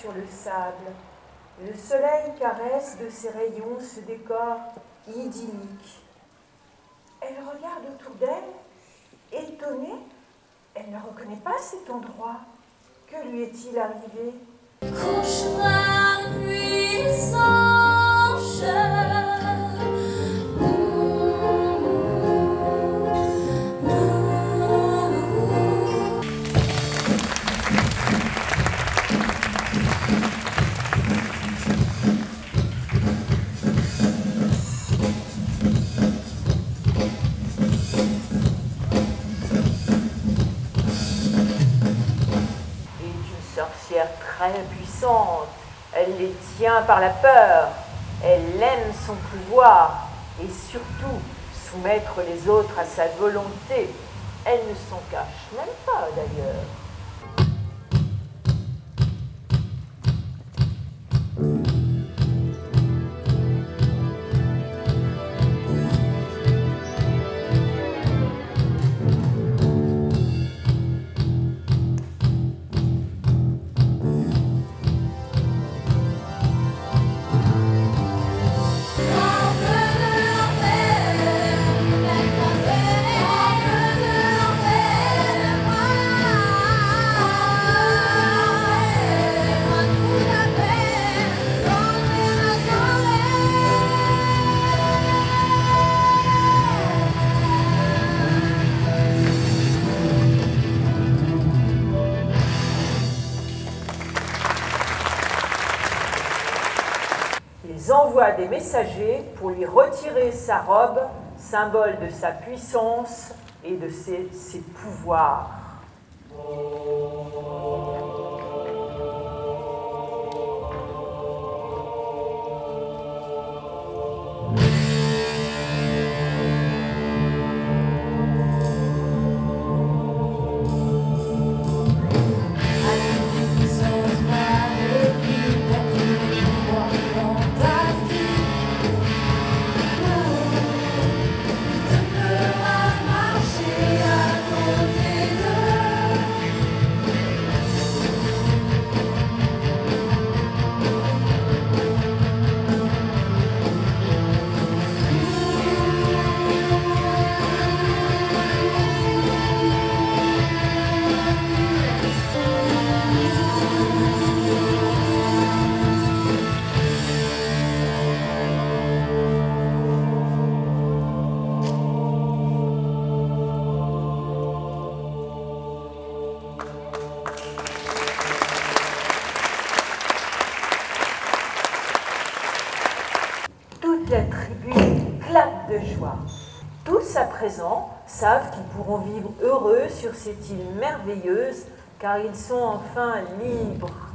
sur le sable. Le soleil caresse de ses rayons ce décor idyllique. Elle regarde autour d'elle, étonnée. Elle ne reconnaît pas cet endroit. Que lui est-il arrivé? Très puissante. Elle les tient par la peur. Elle aime son pouvoir et surtout soumettre les autres à sa volonté. Elle ne s'en cache même pas d'ailleurs. Des messagers pour lui retirer sa robe, symbole de sa puissance et de ses pouvoirs. Tous à présent savent qu'ils pourront vivre heureux sur cette île merveilleuse car ils sont enfin libres.